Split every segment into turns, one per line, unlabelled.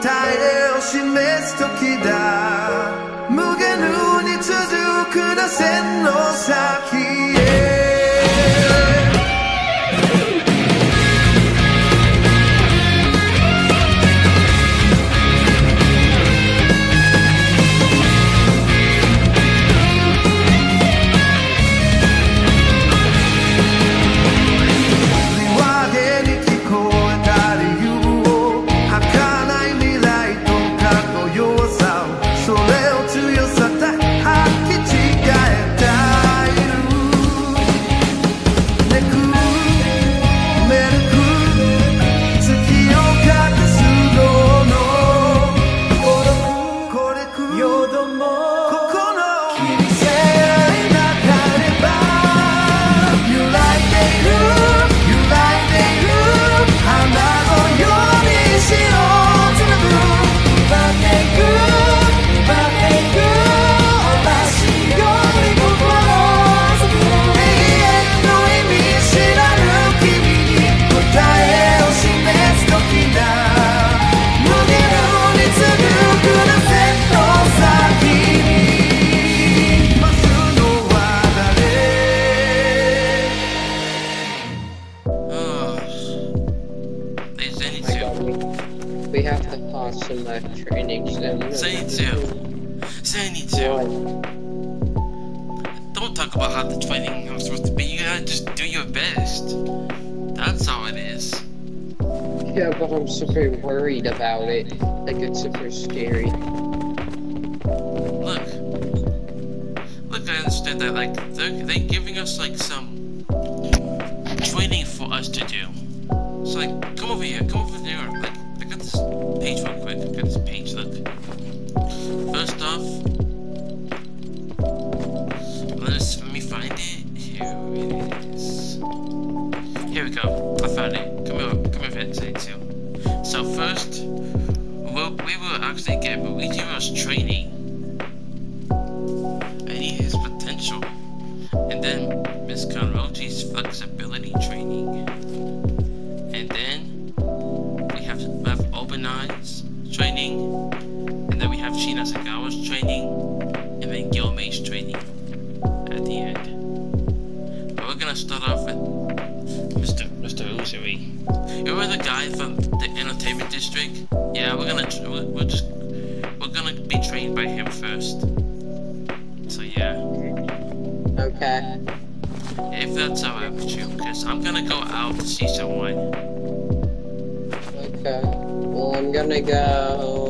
title she
missed
Zenitsu. Zenitsu. Don't talk about how the training I'm supposed to be. You gotta just do your best. That's all it is.
Yeah, but I'm super worried about it. Like it's super scary.
Look. Look, I understand that. Like, they're, they're giving us, like, some training for us to do. So, like, come over here. Come over here. Like, I got this page real quick. I got this page. Look. First off, let's, let me find it. Here it is. Here we go. I found it. Come here. Come here, too. So, first, we'll, we will actually get Luigi's training and has potential. And then Miss Kanroji's flexibility training. And then we have, we have Obanai's training. And then we have training. And then Gyomei's training at the end. But we're gonna start off with Mr. Mr. Uzui. You're the guy from the entertainment district? Yeah, we're gonna we're, we're just we're gonna be trained by him first. So yeah,
Okay.
if that's alright with you, because I'm gonna go out to see someone.
Okay. Well, I'm gonna go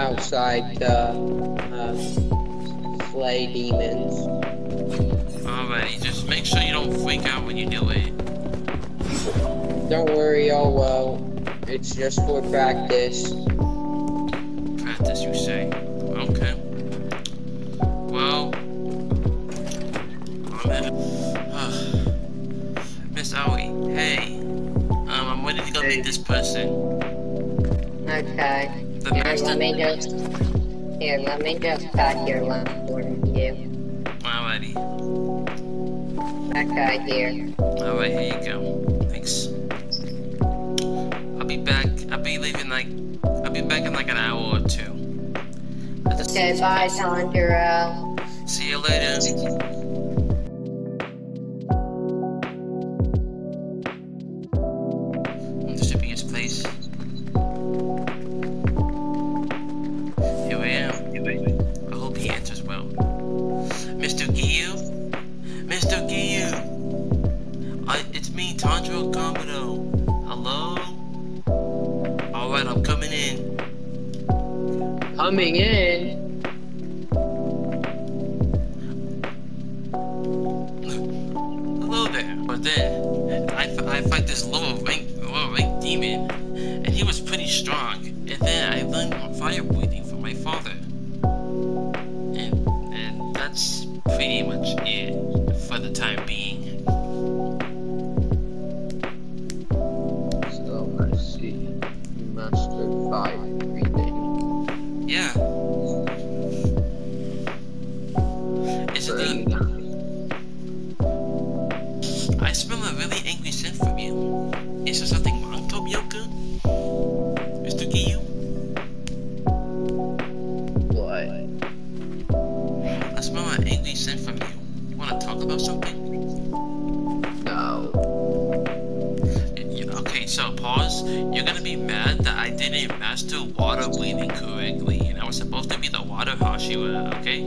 outside to uh, slay demons.
Alrighty, just make sure you don't freak out when you do it.
Don't worry, oh well. It's just for practice.
Practice, you say? Okay. Well, I'm in. Miss Owie, hey. Um, I'm ready to go meet this person.
Okay.
The
Here,
master.
let me just. Here, let me just pack your lunch for you.
Alrighty.
Okay, here.
Oh, Alright, here you go. Thanks. I'll be back. I'll be leaving like. I'll be back in like an hour or two.
Okay, bye, Sandro.
See you later. Coming in. Hello there. But then I, f- I fight this lower rank lower rank demon, and he was pretty strong. And then I learned fire breathing from my father. And and that's pretty much it for the time being.
So I see. You mastered fire breathing.
Yeah. It's a
the...
I smell a really angry scent from you. Is there something wrong, Tomioka? Mr. Giyu?
What?
I smell an angry scent from you. Wanna talk about something?
No.
Okay, so pause. You're gonna be mad didn't master water breathing correctly, and I was supposed to be the water Hashira, okay?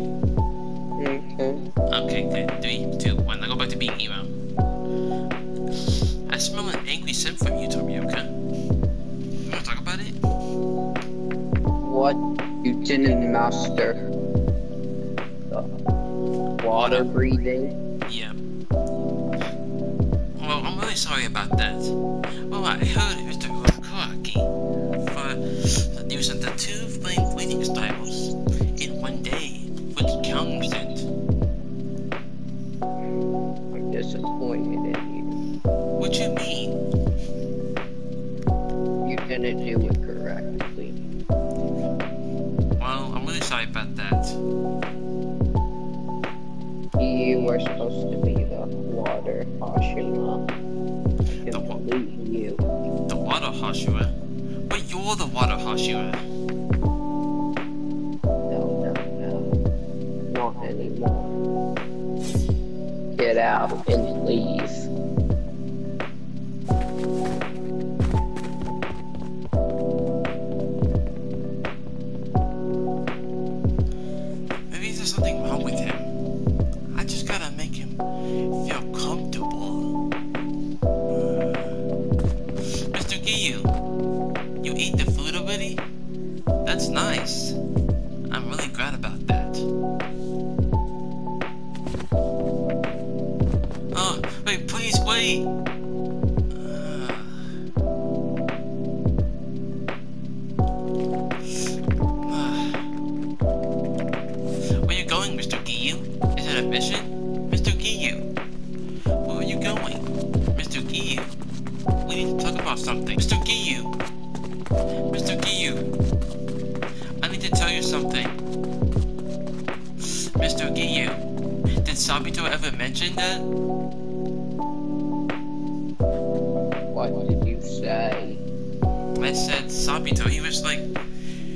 Okay.
Okay, good. Three, two, one. Now go back to being Emo. I smell an angry scent from you, Tomioka. You wanna talk about it?
What you didn't master? The water breathing.
Yeah. Well, I'm really sorry about that. Well, I heard Mr. Well, I'm really sorry about that.
You were supposed to be the water Hashira.
The wa-
you.
The water Hashira? But you're the water Hashira.
No, no, no. Not anymore. Get out and leave.
Mr. Giyu, did Sabito ever mention that?
What did you say?
I said Sabito, he was like,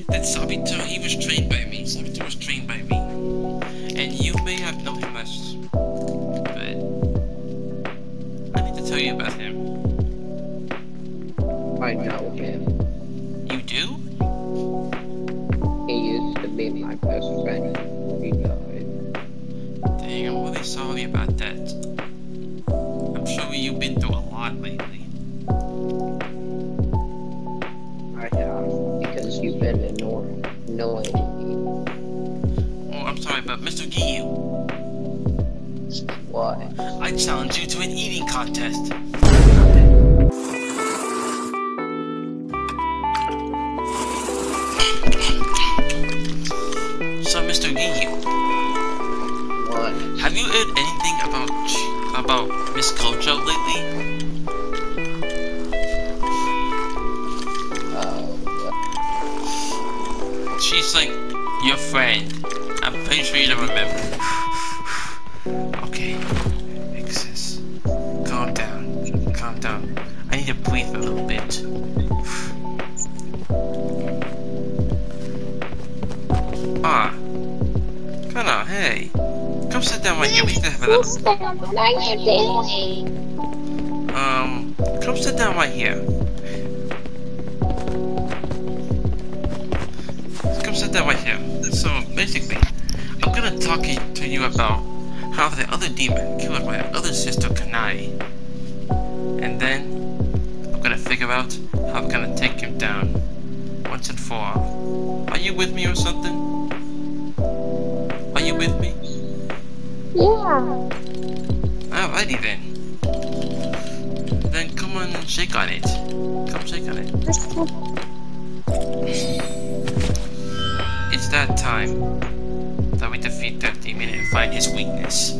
that Sabito, he was trained by me. Sabito was trained by me. And you may have known him as, but I need to tell you about him.
I know
I'm sorry, but Mr. Giyu,
What?
I challenge you to an eating contest. So, Mr. Giyu,
What?
have you heard anything about about Miss Kocho lately?
Uh.
She's like your friend. I'm pretty sure you don't remember. okay, Exis, calm down, calm down. I need to breathe a little bit. Ah, Kana, hey, come sit down right here. We need to have a little.
What are you doing?
Um, come sit down right here. Come sit down right here. So basically, gonna talk to you about how the other demon killed my other sister Kanae. And then I'm gonna figure out how I'm gonna take him down once and for all. Are you with me or something? Are you with me?
Yeah.
Alrighty then. Then come on and shake on it. Come shake on it. It's that time that we defeat that demon and find his weakness.